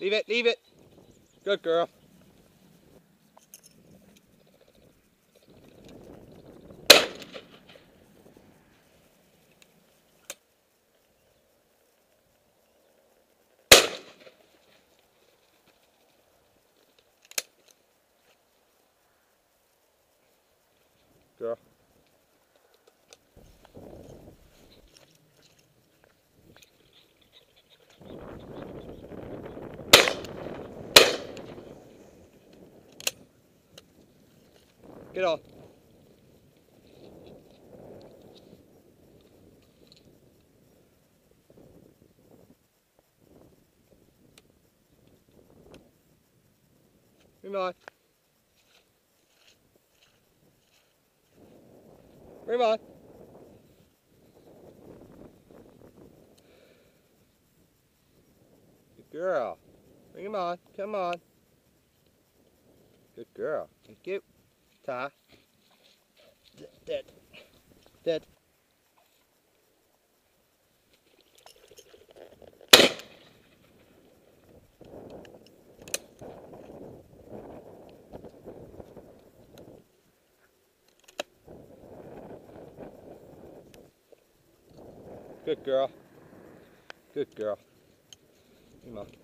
Leave it, leave it. Good girl. Girl. Get on. Come on. Come on. Good girl. Bring him on. Come on. Good girl. Thank you. Ta. Dead. Dead. Good girl. Good girl. Come on.